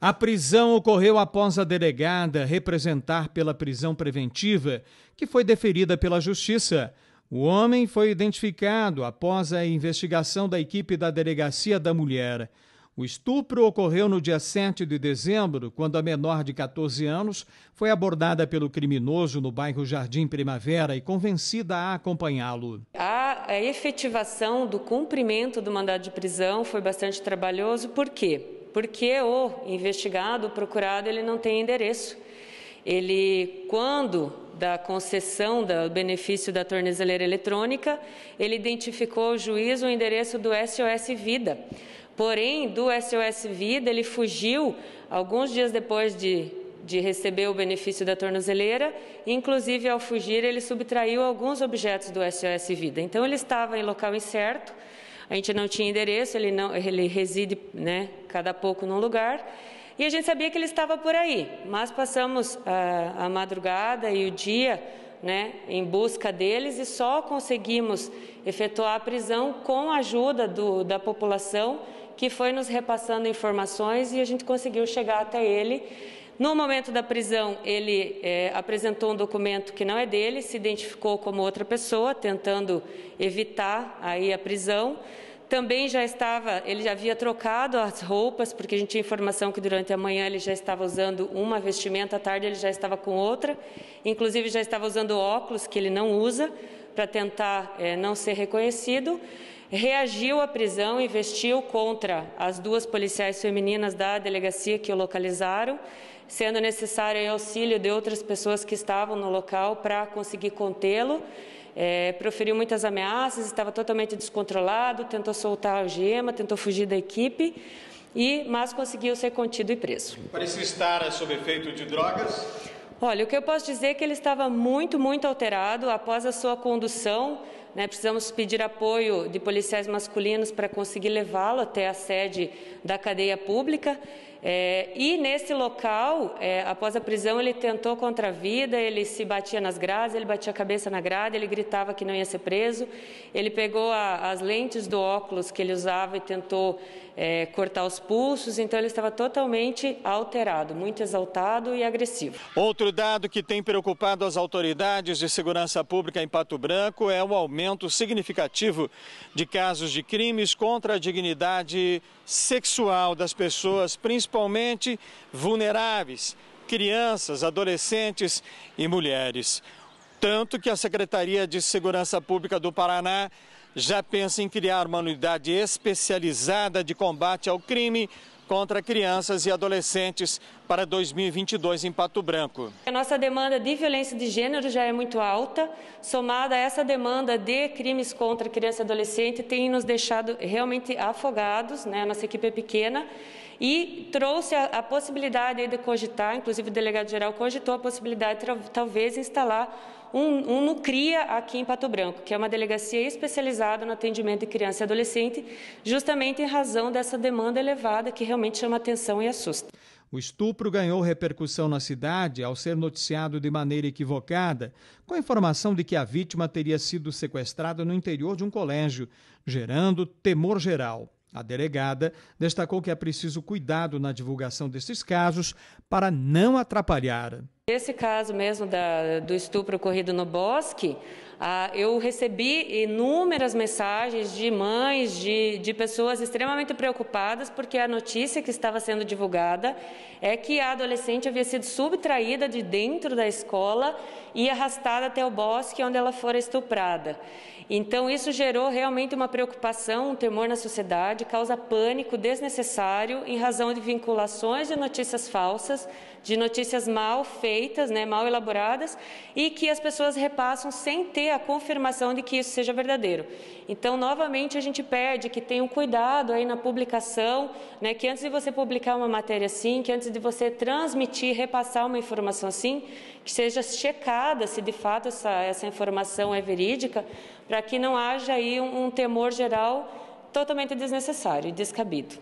A prisão ocorreu após a delegada representar pela prisão preventiva, que foi deferida pela Justiça. O homem foi identificado após a investigação da equipe da Delegacia da Mulher. O estupro ocorreu no dia 7 de dezembro, quando a menor de 14 anos foi abordada pelo criminoso no bairro Jardim Primavera e convencida a acompanhá-lo. A, efetivação do cumprimento do mandado de prisão foi bastante trabalhoso, por quê? Porque o investigado, o procurado, ele não tem endereço. Ele, quando da concessão do benefício da tornezeleira eletrônica, ele identificou o juiz o endereço do SOS Vida. Porém, do SOS Vida, ele fugiu alguns dias depois de, de receber o benefício da tornozeleira, inclusive ao fugir, ele subtraiu alguns objetos do SOS Vida. Então, ele estava em local incerto, a gente não tinha endereço, ele, não, ele reside né, cada pouco num lugar, e a gente sabia que ele estava por aí, mas passamos a, a madrugada e o dia né, em busca deles e só conseguimos efetuar a prisão com a ajuda do, da população que foi nos repassando informações e a gente conseguiu chegar até ele. No momento da prisão, ele é, apresentou um documento que não é dele, se identificou como outra pessoa, tentando evitar aí a prisão. Também já estava, ele já havia trocado as roupas, porque a gente tinha informação que durante a manhã ele já estava usando uma vestimenta, à tarde ele já estava com outra. Inclusive já estava usando óculos que ele não usa para tentar é, não ser reconhecido reagiu à prisão, investiu contra as duas policiais femininas da delegacia que o localizaram, sendo necessário auxílio de outras pessoas que estavam no local para conseguir contê-lo. É, proferiu muitas ameaças, estava totalmente descontrolado, tentou soltar a algema, tentou fugir da equipe, e, mas conseguiu ser contido e preso. Parecia estar sob efeito de drogas? Olha, o que eu posso dizer é que ele estava muito, muito alterado após a sua condução. Né, precisamos pedir apoio de policiais masculinos para conseguir levá-lo até a sede da cadeia pública. É, e nesse local, é, após a prisão, ele tentou contra a vida, ele se batia nas grades, ele batia a cabeça na grade, ele gritava que não ia ser preso. Ele pegou a, as lentes do óculos que ele usava e tentou é, cortar os pulsos, então ele estava totalmente alterado, muito exaltado e agressivo. Outro dado que tem preocupado as autoridades de segurança pública em Pato Branco é o aumento significativo de casos de crimes contra a dignidade sexual das pessoas, principalmente vulneráveis, crianças, adolescentes e mulheres. Tanto que a Secretaria de Segurança Pública do Paraná já pensa em criar uma unidade especializada de combate ao crime contra crianças e adolescentes para 2022 em Pato Branco. A nossa demanda de violência de gênero já é muito alta, somada a essa demanda de crimes contra criança e adolescente tem nos deixado realmente afogados, né? A nossa equipe é pequena e trouxe a, a possibilidade de cogitar, inclusive o delegado-geral cogitou a possibilidade de talvez instalar um, um NUCRIA aqui em Pato Branco, que é uma delegacia especializada no atendimento de criança e adolescente, justamente em razão dessa demanda elevada que realmente chama atenção e assusta. O estupro ganhou repercussão na cidade ao ser noticiado de maneira equivocada, com a informação de que a vítima teria sido sequestrada no interior de um colégio, gerando temor geral. A delegada destacou que é preciso cuidado na divulgação desses casos para não atrapalhar. Esse caso mesmo da, do estupro ocorrido no bosque, ah, eu recebi inúmeras mensagens de mães, de, de pessoas extremamente preocupadas, porque a notícia que estava sendo divulgada é que a adolescente havia sido subtraída de dentro da escola e arrastada até o bosque, onde ela fora estuprada. Então, isso gerou realmente uma preocupação, um temor na sociedade, causa pânico desnecessário em razão de vinculações de notícias falsas, de notícias mal feitas, né, mal elaboradas, e que as pessoas repassam sem ter a confirmação de que isso seja verdadeiro. Então, novamente, a gente pede que tenham cuidado aí na publicação, né, que antes de você publicar uma matéria assim, que antes de você transmitir, repassar uma informação assim, que seja checada se de fato essa, essa informação é verídica, para que não haja aí um, um temor geral totalmente desnecessário e descabido.